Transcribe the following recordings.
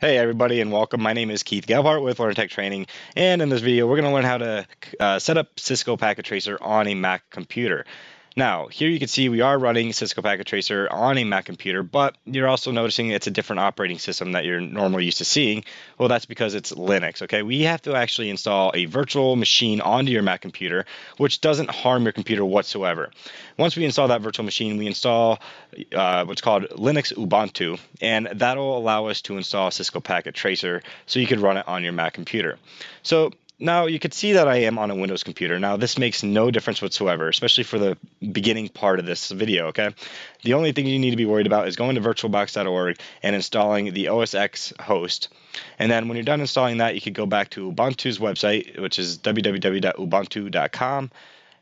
Hey everybody and welcome. My name is Keith Gebhardt with Learn Tech Training and in this video we're going to learn how to uh, set up Cisco Packet Tracer on a Mac computer. Now, here you can see we are running Cisco Packet Tracer on a Mac computer, but you're also noticing it's a different operating system that you're normally used to seeing. Well, that's because it's Linux, okay? We have to actually install a virtual machine onto your Mac computer, which doesn't harm your computer whatsoever. Once we install that virtual machine, we install uh, what's called Linux Ubuntu, and that'll allow us to install Cisco Packet Tracer so you could run it on your Mac computer. So now you can see that I am on a Windows computer. Now this makes no difference whatsoever, especially for the beginning part of this video, okay? The only thing you need to be worried about is going to virtualbox.org and installing the OS X host. And then when you're done installing that, you can go back to Ubuntu's website, which is www.ubuntu.com.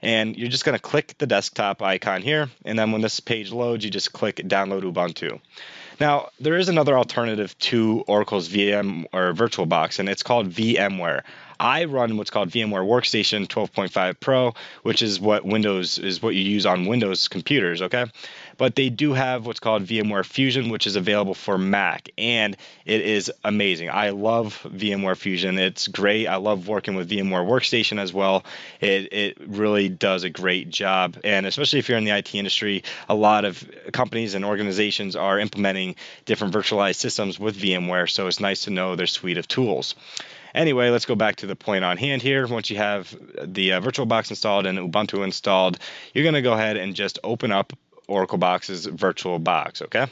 And you're just going to click the desktop icon here. And then when this page loads, you just click download Ubuntu. Now, there is another alternative to Oracle's VM or VirtualBox, and it's called VMware. I run what's called VMware Workstation 12.5 Pro, which is what Windows is what you use on Windows computers, okay? But they do have what's called VMware Fusion, which is available for Mac, and it is amazing. I love VMware Fusion. It's great. I love working with VMware Workstation as well. It it really does a great job, and especially if you're in the IT industry, a lot of companies and organizations are implementing different virtualized systems with VMware, so it's nice to know their suite of tools. Anyway, let's go back to the point on hand here. Once you have the uh, VirtualBox installed and Ubuntu installed, you're going to go ahead and just open up Oracle Box's VirtualBox, okay?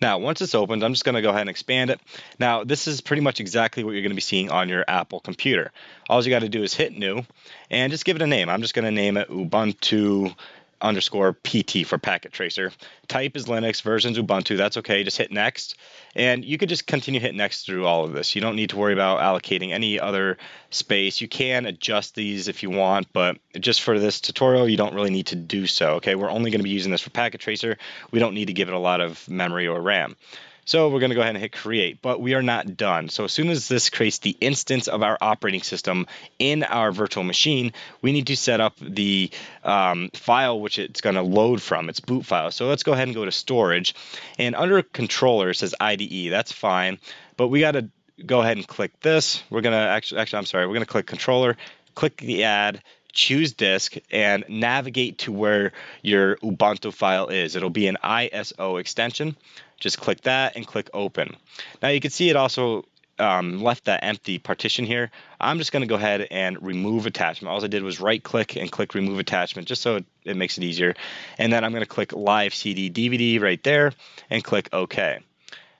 Now, once it's opened, I'm just going to go ahead and expand it. Now, this is pretty much exactly what you're going to be seeing on your Apple computer. All you got to do is hit New and just give it a name. I'm just going to name it Ubuntu underscore PT for packet tracer. Type is Linux, versions Ubuntu. That's okay. Just hit next. And you could just continue hit next through all of this. You don't need to worry about allocating any other space. You can adjust these if you want, but just for this tutorial, you don't really need to do so. Okay, we're only going to be using this for packet tracer. We don't need to give it a lot of memory or RAM. So we're going to go ahead and hit create, but we are not done. So as soon as this creates the instance of our operating system in our virtual machine, we need to set up the um, file which it's going to load from, its boot file. So let's go ahead and go to storage. And under controller, it says IDE. That's fine, but we got to go ahead and click this. We're going to actually, actually, I'm sorry, we're going to click controller, click the add, choose disk and navigate to where your Ubuntu file is. It'll be an ISO extension. Just click that and click open. Now you can see it also um, left that empty partition here. I'm just going to go ahead and remove attachment. All I did was right click and click remove attachment just so it, it makes it easier. And then I'm going to click live CD DVD right there and click OK.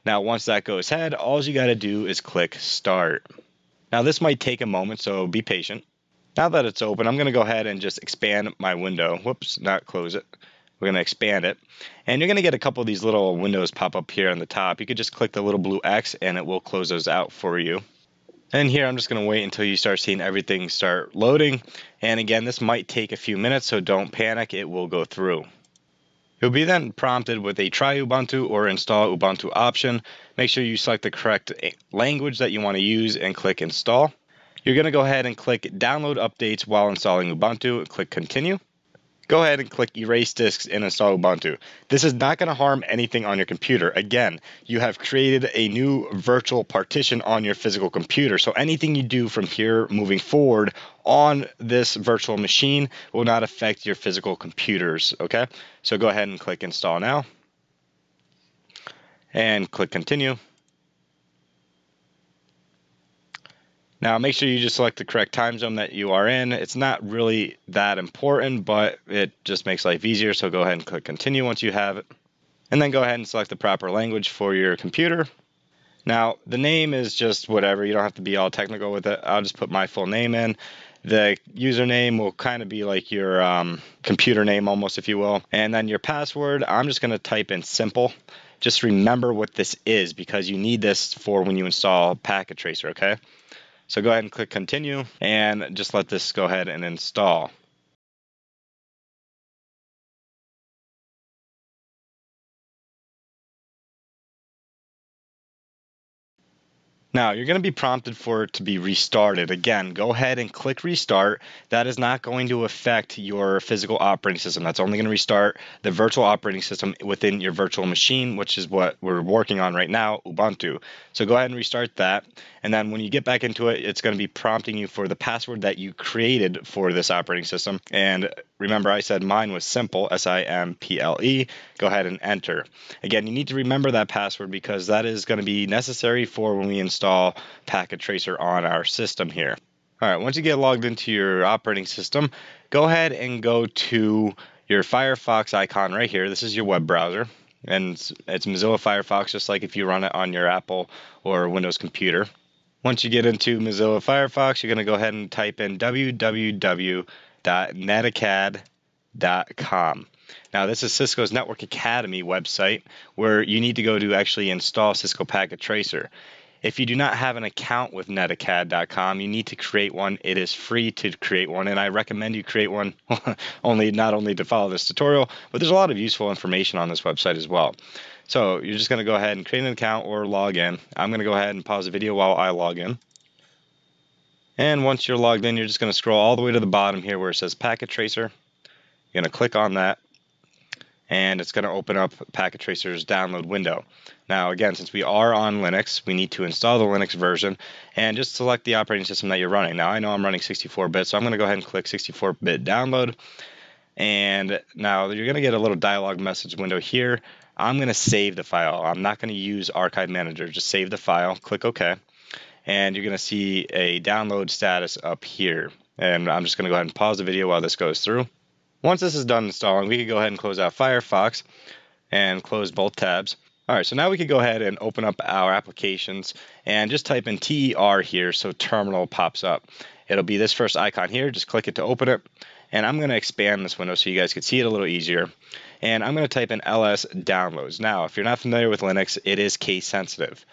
Now once that goes ahead, all you got to do is click start. Now this might take a moment, so be patient. Now that it's open, I'm going to go ahead and just expand my window. Whoops, not close it. We're going to expand it. And you're going to get a couple of these little windows pop up here on the top. You could just click the little blue X and it will close those out for you. And here I'm just going to wait until you start seeing everything start loading. And again, this might take a few minutes, so don't panic. It will go through. You'll be then prompted with a try Ubuntu or install Ubuntu option. Make sure you select the correct language that you want to use and click install. You're going to go ahead and click Download Updates while installing Ubuntu click Continue. Go ahead and click Erase Disks and install Ubuntu. This is not going to harm anything on your computer. Again, you have created a new virtual partition on your physical computer. So anything you do from here moving forward on this virtual machine will not affect your physical computers. Okay, so go ahead and click Install now and click Continue. Now make sure you just select the correct time zone that you are in. It's not really that important, but it just makes life easier. So go ahead and click continue once you have it. And then go ahead and select the proper language for your computer. Now the name is just whatever. You don't have to be all technical with it. I'll just put my full name in. The username will kind of be like your um, computer name almost, if you will. And then your password, I'm just going to type in simple. Just remember what this is because you need this for when you install Packet Tracer, okay? So go ahead and click continue and just let this go ahead and install. Now, you're going to be prompted for it to be restarted. Again, go ahead and click restart. That is not going to affect your physical operating system. That's only going to restart the virtual operating system within your virtual machine, which is what we're working on right now, Ubuntu. So go ahead and restart that. And then when you get back into it, it's going to be prompting you for the password that you created for this operating system. And remember, I said mine was simple, S I M P L E. Go ahead and enter. Again, you need to remember that password because that is going to be necessary for when we install Packet Tracer on our system here. All right, once you get logged into your operating system, go ahead and go to your Firefox icon right here. This is your web browser, and it's, it's Mozilla Firefox, just like if you run it on your Apple or Windows computer. Once you get into Mozilla Firefox, you're going to go ahead and type in www.netacad.com. Now, this is Cisco's Network Academy website where you need to go to actually install Cisco Packet Tracer. If you do not have an account with netacad.com, you need to create one. It is free to create one, and I recommend you create one only not only to follow this tutorial, but there's a lot of useful information on this website as well. So you're just going to go ahead and create an account or log in. I'm going to go ahead and pause the video while I log in. And once you're logged in, you're just going to scroll all the way to the bottom here where it says Packet Tracer. You're going to click on that and it's going to open up Packet Tracer's download window. Now, again, since we are on Linux, we need to install the Linux version and just select the operating system that you're running. Now, I know I'm running 64-bit, so I'm going to go ahead and click 64-bit download. And now you're going to get a little dialog message window here. I'm going to save the file. I'm not going to use Archive Manager. Just save the file, click OK, and you're going to see a download status up here. And I'm just going to go ahead and pause the video while this goes through. Once this is done installing, we can go ahead and close out Firefox and close both tabs. All right, so now we can go ahead and open up our applications and just type in TER here so terminal pops up. It'll be this first icon here. Just click it to open it. And I'm going to expand this window so you guys can see it a little easier. And I'm going to type in ls downloads. Now, if you're not familiar with Linux, it is case sensitive.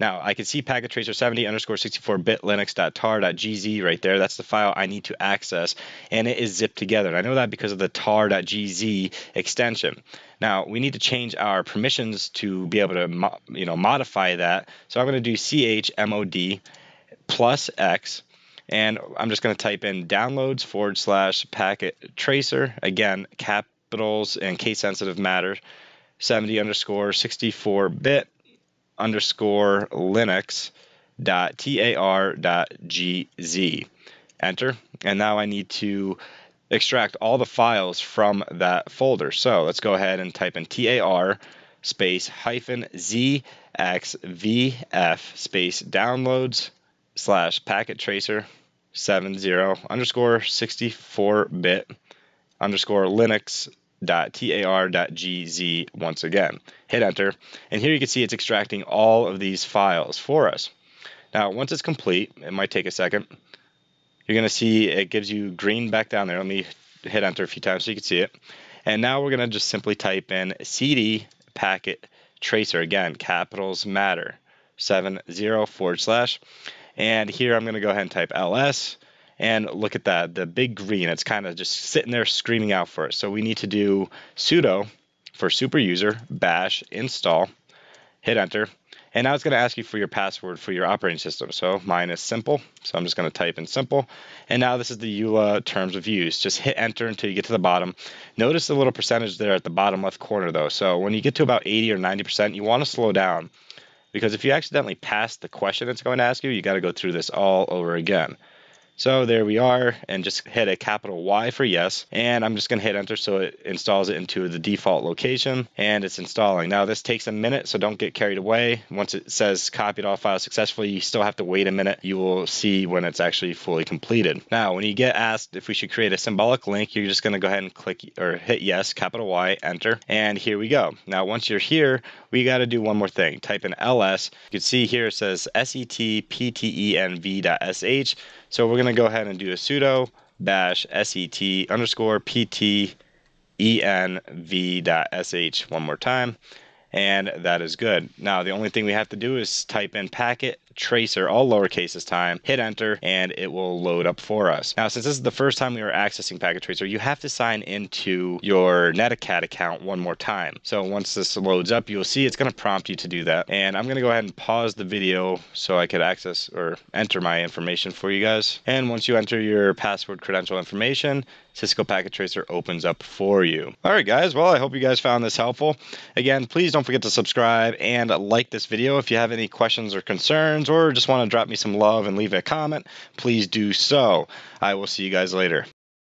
Now, I can see packet tracer 70 underscore 64 bit linux.tar.gz right there. That's the file I need to access, and it is zipped together. And I know that because of the tar.gz extension. Now, we need to change our permissions to be able to you know, modify that. So I'm going to do chmod plus x, and I'm just going to type in downloads forward slash packet tracer. Again, capitals and case sensitive matter. 70 underscore 64 bit underscore linux dot tar dot gz. Enter. And now I need to extract all the files from that folder. So let's go ahead and type in tar space hyphen zxvf space downloads slash packet tracer 70 underscore 64 bit underscore linux .tar.gz once again. Hit enter, and here you can see it's extracting all of these files for us. Now, once it's complete, it might take a second, you're going to see it gives you green back down there. Let me hit enter a few times so you can see it. And now we're going to just simply type in cd packet tracer, again, capitals matter, 70 forward slash. And here I'm going to go ahead and type ls and look at that, the big green, it's kind of just sitting there screaming out for us. So we need to do sudo for super user bash install, hit enter, and now it's going to ask you for your password for your operating system. So mine is simple. So I'm just going to type in simple. And now this is the EULA terms of use. Just hit enter until you get to the bottom. Notice the little percentage there at the bottom left corner though. So when you get to about 80 or 90%, you want to slow down because if you accidentally pass the question it's going to ask you, you got to go through this all over again. So there we are, and just hit a capital Y for yes. And I'm just going to hit enter so it installs it into the default location, and it's installing. Now this takes a minute, so don't get carried away. Once it says copied all files successfully, you still have to wait a minute. You will see when it's actually fully completed. Now, when you get asked if we should create a symbolic link, you're just going to go ahead and click or hit yes, capital Y, enter, and here we go. Now, once you're here, we got to do one more thing. Type in ls. You can see here it says setptenv.sh. So we're going to go ahead and do a sudo bash set underscore pt env.sh one more time. And that is good. Now, the only thing we have to do is type in packet tracer, all lowercase this time, hit enter, and it will load up for us. Now, since this is the first time we are accessing Packet Tracer, you have to sign into your Netacad account one more time. So once this loads up, you'll see it's going to prompt you to do that. And I'm going to go ahead and pause the video so I could access or enter my information for you guys. And once you enter your password credential information, Cisco Packet Tracer opens up for you. All right, guys. Well, I hope you guys found this helpful. Again, please don't forget to subscribe and like this video. If you have any questions or concerns or just want to drop me some love and leave a comment, please do so. I will see you guys later.